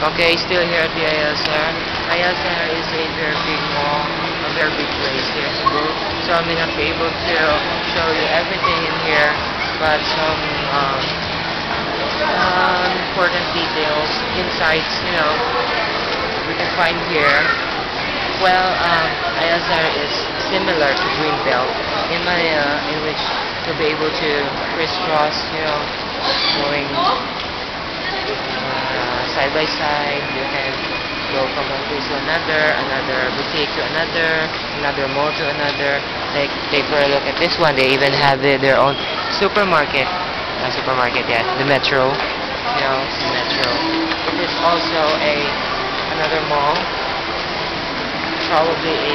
Okay, still here at the ISR. ISR is a very big mall, a very big place here in Cebu. So I may not be able to show you everything in here, but some um, um, important details, insights, you know, we can find here. Well, um, ISR is similar to Greenbelt in Manila, in which you'll be able to crisscross, you know, going uh, side by side. You can go from one place to another, another boutique to another, another mall to another. Like, take for a look at this one. They even have their, own supermarket. Uh, supermarket, yeah, the Metro. You know, the Metro. Is also a another mall. Probably a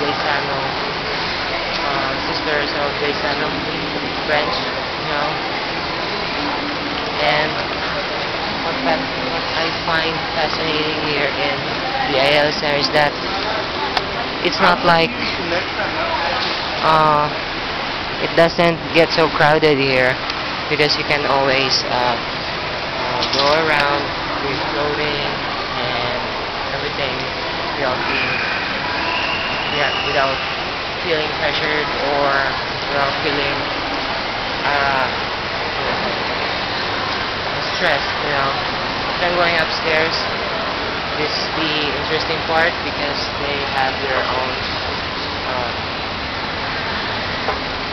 Gaisano uh, sisters of Gaisano branch, you know. And fa- what I find fascinating here in the ILSR is that it's not like uh, it doesn't get so crowded here because you can always uh, uh, go around with clothing and everything without being yeah, without feeling pressured or without feeling uh, stressed, you know. Then going upstairs, this is the interesting part because they have their own uh,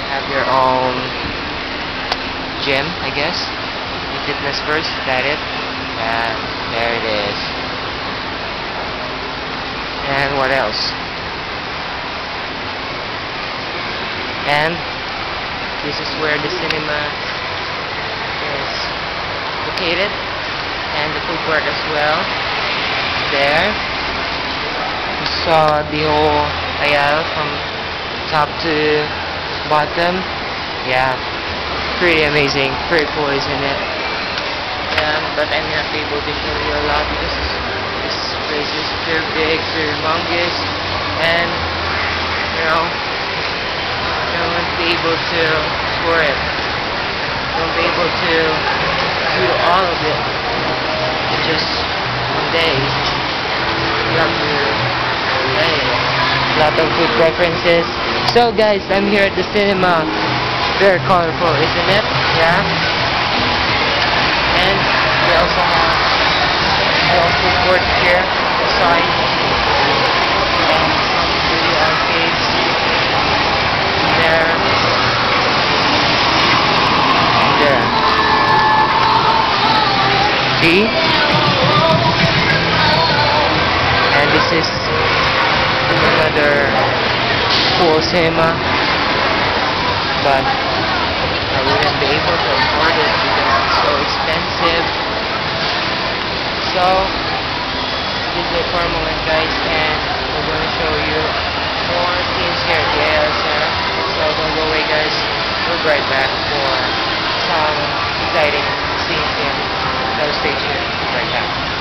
have their own gym, I guess. The fitness first, that it? Yeah, there it is. And what else? And this is where the cinema is located and the food court as well. There. You saw the whole aisle from top to bottom. Yeah. Pretty amazing. Pretty cool, isn't it? But I'm not able to show you a lot because this place is very big, very humongous, and you know, you won't be able to tour it. You won't be able to do all of it just one day. You have lot of food preferences. So guys, I'm here at the cinema. Very colorful, isn't it? Yeah. And we also have a food court here, sign. And video arcades there. There. See? And this is another cinema. But I wouldn't be able to afford it because it's so expensive. So, this is a moment guys and we're going to show you more scenes here at the ASR. So don't go away guys. We'll be right back for some exciting scenes here. So stay tuned. Right back.